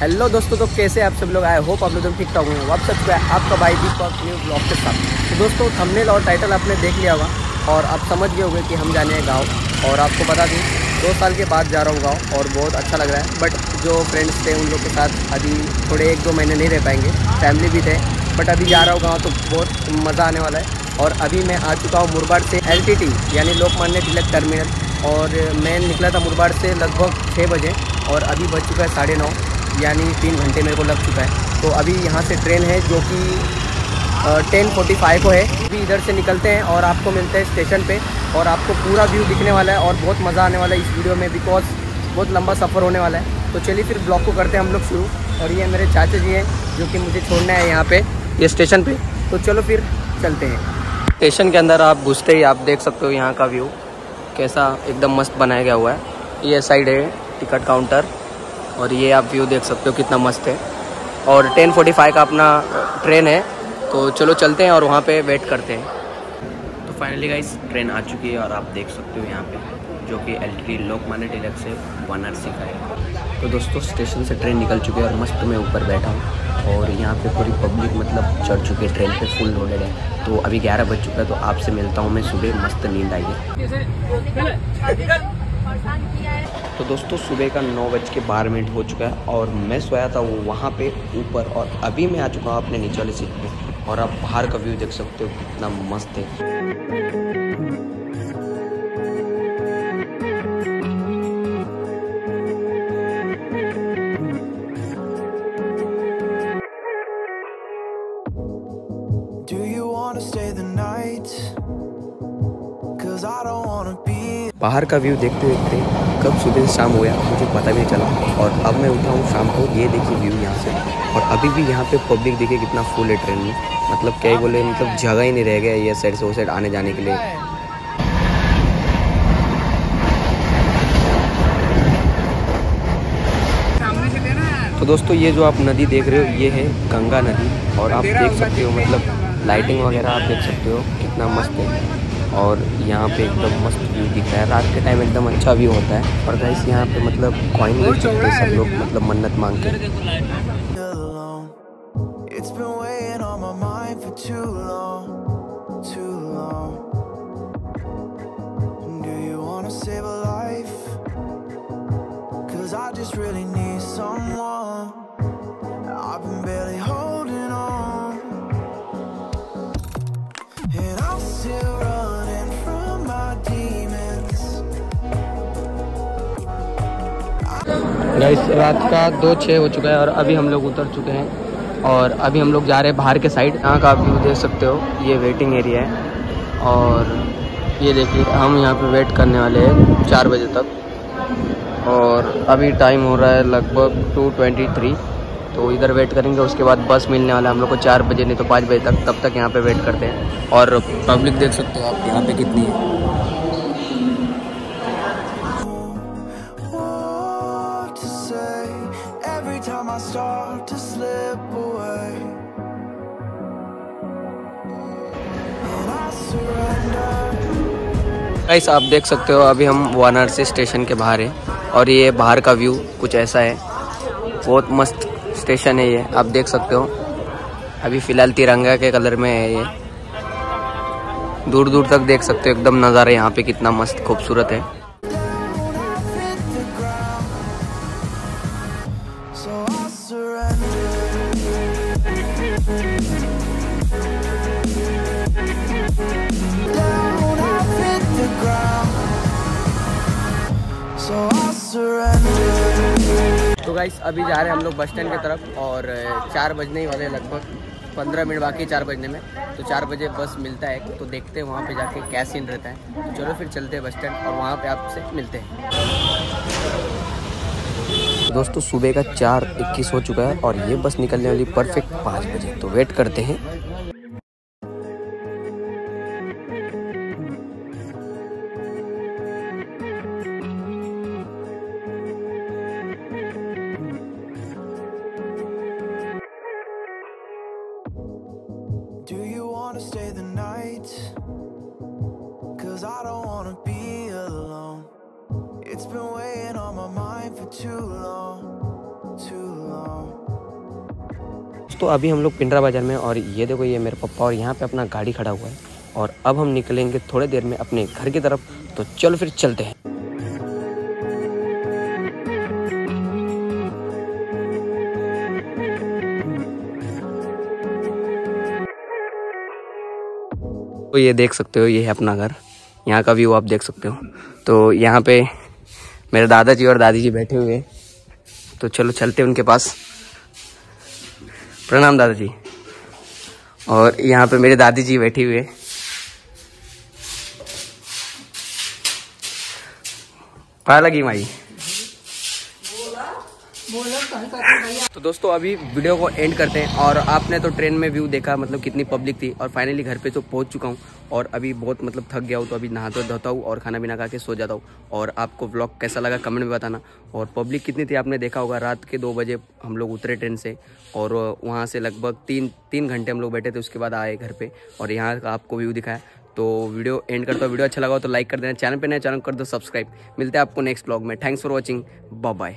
Hello दोस्तों तो कैसे आप सब लोग? आए होप आप लोग ठीक ठाक होंगे। आप सबको आपका भाई दीपक न्यू ब्लॉग के साथ। तो दोस्तों थंबनेल और टाइटल आपने देख लिया होगा और आप समझ गए होंगे कि हम जाने हैं गाँव। और आपको बता दूँ दो साल के बाद जा रहा हूँ गाँव और बहुत अच्छा लग रहा है। बट जो फ्रेंड्स थे उन लोग के साथ अभी थोड़े एक दो महीने नहीं रह पाएँगे। फैमिली भी थे बट अभी जा रहा हूँ गाँव तो बहुत मज़ा आने वाला है। और अभी मैं आ चुका हूँ मुरबाड़ से LTT यानी लोकमान्य तिलक टर्मिनल और मैं निकला था मुरबाड़ से लगभग छः बजे और अभी बज चुका है साढ़े नौ, यानी तीन घंटे मेरे को लग चुका है। तो अभी यहाँ से ट्रेन है जो कि टेन फोर्टी फाइव को है। अभी इधर से निकलते हैं और आपको मिलते हैं स्टेशन पे और आपको पूरा व्यू दिखने वाला है और बहुत मज़ा आने वाला है इस वीडियो में बिकॉज़ बहुत लंबा सफ़र होने वाला है। तो चलिए फिर ब्लॉग को करते हैं हम लोग शुरू। और ये मेरे चाचा जी हैं जो कि मुझे छोड़ना है यहाँ पे, ये स्टेशन पे। तो चलो फिर चलते हैं। स्टेशन के अंदर आप घुसते ही आप देख सकते हो यहाँ का व्यू। कैसा एकदम मस्त बनाया गया हुआ है। ये साइड है टिकट काउंटर और ये आप व्यू देख सकते हो कितना मस्त है। और 10:45 का अपना ट्रेन है। तो चलो चलते हैं और वहाँ पे वेट करते हैं। तो फाइनली गाइस ट्रेन आ चुकी है और आप देख सकते हो यहाँ पे, जो कि एल टी लोकमान्य टिलक से वाराणसी का है। तो दोस्तों स्टेशन से ट्रेन निकल चुकी है और मस्त मैं ऊपर बैठा हूँ। और यहाँ पे पूरी पब्लिक मतलब चढ़ चुकी है ट्रेन पे फुल लोडेड है। तो अभी ग्यारह बज चुका है तो आपसे मिलता हूँ मैं सुबह। मस्त नींद आई है। तो दोस्तों, सुबह का नौ बज के बारह मिनट हो चुका है और मैं सोया था वो वहाँ पे ऊपर और अभी मैं आ चुका हूँ अपने नीचे वाली सीट पे। और आप बाहर का व्यू देख सकते हो, कितना मस्त है। बाहर का व्यू देखते देखते कब सुबह से शाम हो गया, मुझे पता भी चला। और अब मैं उठा हूँ शाम को, ये देखिए व्यू यहाँ से। और अभी भी यहाँ पे पब्लिक देखिए कितना फुल है ट्रेन में। मतलब क्या बोले मतलब जगह ही नहीं रह गया ये साइड से, वो साइड आने जाने के लिए। तो दोस्तों, ये जो आप नदी देख रहे हो, ये है गंगा नदी। और आप देख सकते हो मतलब लाइटिंग वगैरह आप देख सकते हो, कितना मस्त है। और यहाँ पे एकदम मस्त व्यू दिख रहा है। रात के टाइम एकदम अच्छा व्यू होता है। और गाइस यहाँ पे मतलब कॉइन ले सकते हैं सब लोग मतलब मन्नत मांग के। I just really need someone. Guys रात का दो छः हो चुका है और अभी हम लोग उतर चुके हैं और अभी हम लोग जा रहे हैं बाहर के साइड यहाँ का व्यू देख सकते हो, ये वेटिंग एरिया है और ये देखिए, हम यहाँ पे वेट करने वाले हैं चार बजे तक और अभी टाइम हो रहा है लगभग टू ट्वेंटी थ्री तो इधर वेट करेंगे, उसके बाद बस मिलने वाला है हम लोग को चार बजे, नहीं तो पाँच बजे तक, तब तक यहाँ पे वेट करते हैं। और पब्लिक देख सकते हो आप, यहाँ पे कितनी है। I start to slip away. Guys आप देख सकते हो, अभी हम वाराणसी स्टेशन के बाहर हैं और ये बाहर का व्यू कुछ ऐसा है। बहुत मस्त स्टेशन है ये, आप देख सकते हो। अभी फ़िलहाल तिरंगा के कलर में है ये। दूर दूर तक देख सकते हो, एकदम नज़ारा यहाँ पे कितना मस्त, खूबसूरत है। गाइस अभी जा रहे हैं हम लोग बस स्टैंड की तरफ़ और चार बजने ही वाले लगभग। पंद्रह मिनट बाकी चार बजने में। तो चार बजे बस मिलता है तो देखते हैं वहाँ पे जाके क्या सीन रहता है। तो चलो फिर चलते हैं बस स्टैंड और वहाँ पे आपसे मिलते हैं। दोस्तों, सुबह का चार इक्कीस हो चुका है और ये बस निकलने वाली परफेक्ट पाँच बजे। तो वेट करते हैं। Wanna stay the night? Cause I don't wanna be alone. It's been weighing on my mind for too long, too long. तो अभी हम लोग पिंडरा बाज़ार में और ये देखो ये मेरे पापा और यहाँ पे अपना गाड़ी खड़ा हुआ है और अब हम निकलेंगे थोड़ी देर में अपने घर की तरफ़ तो चलो फिर चलते हैं तो ये देख सकते हो, ये है अपना घर। यहाँ का व्यू आप देख सकते हो। तो यहाँ पे मेरे दादाजी और दादी जी बैठे हुए हैं। तो चलो चलते उनके पास। प्रणाम दादाजी। और यहाँ पे मेरे दादी जी बैठी हुए कहा लगी माई? तो दोस्तों, अभी वीडियो को एंड करते हैं और आपने तो ट्रेन में व्यू देखा मतलब कितनी पब्लिक थी। और फाइनली घर पे तो पहुँच चुका हूँ और अभी बहुत मतलब थक गया हूँ तो अभी नहाता धोता हूँ और खाना पीना खा के सो जाता हूँ। और आपको ब्लॉग कैसा लगा कमेंट में बताना। और पब्लिक कितनी थी आपने देखा होगा, रात के दो बजे हम लोग उतरे ट्रेन से और वहाँ से लगभग तीन तीन घंटे हम लोग बैठे थे, उसके बाद आए घर पर और यहाँ आपको व्यू दिखाया। तो वीडियो एंड करता हूँ। वीडियो अच्छा लगा तो लाइक कर देना। चैनल पर नया चैनल कर दो सब्सक्राइब मिलते हैं आपको नेक्स्ट ब्लॉग में। Thanks for watching bye